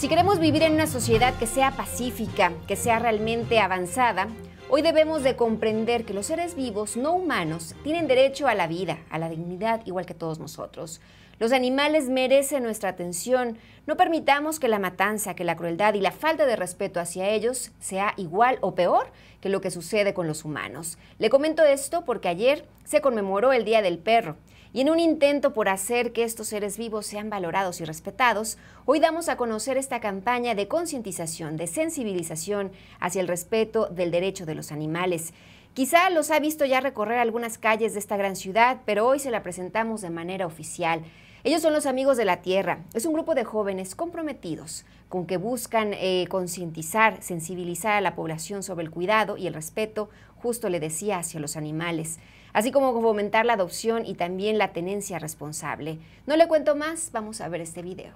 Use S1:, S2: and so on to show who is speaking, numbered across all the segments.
S1: Si queremos vivir en una sociedad que sea pacífica, que sea realmente avanzada, hoy debemos de comprender que los seres vivos no humanos tienen derecho a la vida, a la dignidad, igual que todos nosotros. Los animales merecen nuestra atención. No permitamos que la matanza, que la crueldad y la falta de respeto hacia ellos sea igual o peor que lo que sucede con los humanos. Le comento esto porque ayer se conmemoró el Día del Perro. Y en un intento por hacer que estos seres vivos sean valorados y respetados, hoy damos a conocer esta campaña de concientización, de sensibilización hacia el respeto del derecho de los animales. Quizá los ha visto ya recorrer algunas calles de esta gran ciudad, pero hoy se la presentamos de manera oficial. Ellos son los Amigos de la Tierra. Es un grupo de jóvenes comprometidos con que buscan eh, concientizar, sensibilizar a la población sobre el cuidado y el respeto, justo le decía, hacia los animales así como fomentar la adopción y también la tenencia responsable. No le cuento más, vamos a ver este video.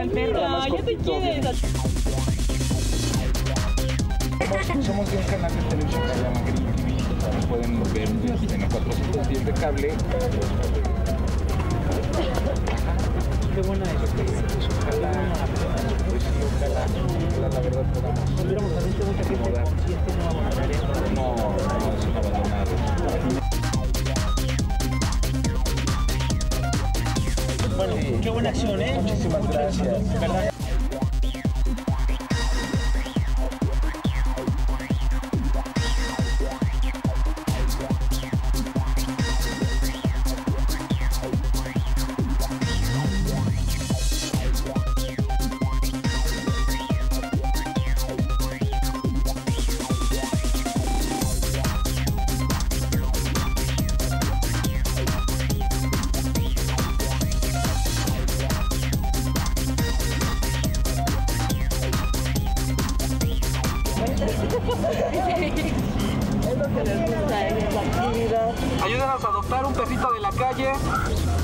S2: Somos de un canal de televisión que se llama Green TV. Pueden ver en el 410 de cable.
S3: Qué buena es. Bueno, qué buena acción, ¿eh?
S2: Muchísimas gracias.
S3: ¿Verdad?
S4: Ayúdenos a adoptar un perrito de la calle.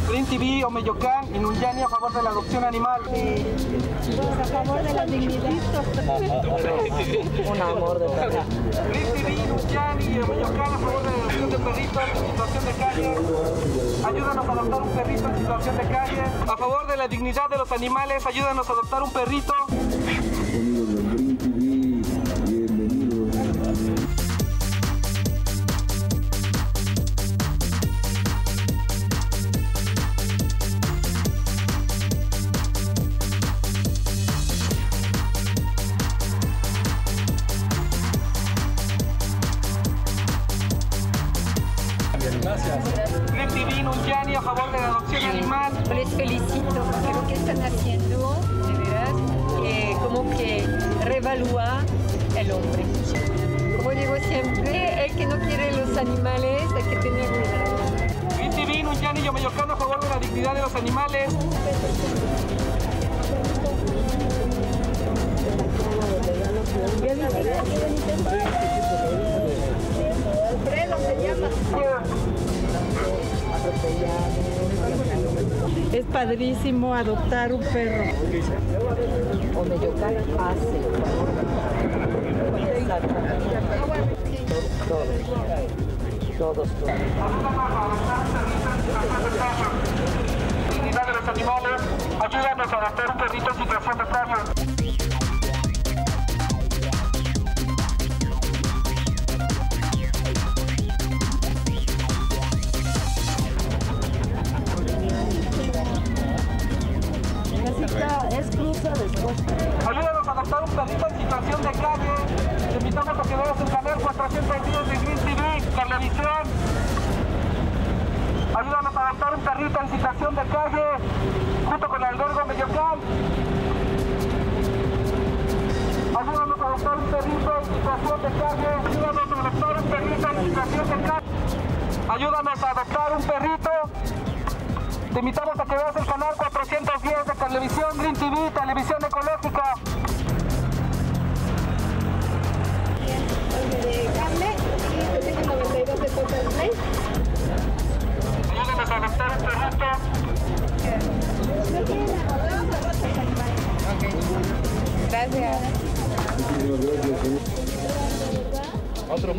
S4: Green TV o Meyocán y Nunyani a favor de la adopción animal.
S5: a favor de la dignidad.
S3: Un amor de verdad.
S4: Green TV, Nunyani y Meyocán a favor de la adopción de perritos en situación de calle. Ayúdanos a adoptar un perrito en situación de calle. A favor de la dignidad de los animales, ayúdanos a adoptar un perrito.
S6: Green TV,
S4: Nunyani a favor de la adopción animal.
S5: Les felicito porque lo que están haciendo, de veras, eh, como que revalúa el hombre. Como digo siempre, el que no quiere los animales hay que tener cuidado.
S4: Green TV, Nunyani y Omeyocán a favor de la dignidad de los animales.
S7: Es padrísimo adoptar un perro.
S8: Hace. Todos, todos,
S4: el canal 410 de Green TV. Ayúdanos a adoptar un perrito en situación de calle, junto con el albergue Meyocán. Ayúdanos a adoptar un perrito en situación de calle. Ayúdanos a adoptar un perrito en situación de calle. Ayúdanos a adoptar un perrito. Te invitamos a que veas el canal 410 de televisión Green TV, televisión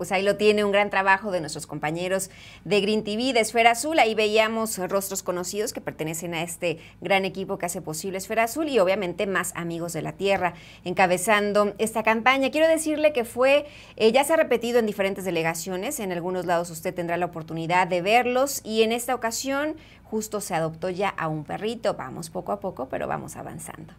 S1: pues ahí lo tiene un gran trabajo de nuestros compañeros de Green TV, de Esfera Azul. Ahí veíamos rostros conocidos que pertenecen a este gran equipo que hace posible Esfera Azul y obviamente más amigos de la Tierra encabezando esta campaña. Quiero decirle que fue, eh, ya se ha repetido en diferentes delegaciones, en algunos lados usted tendrá la oportunidad de verlos y en esta ocasión justo se adoptó ya a un perrito. Vamos poco a poco, pero vamos avanzando.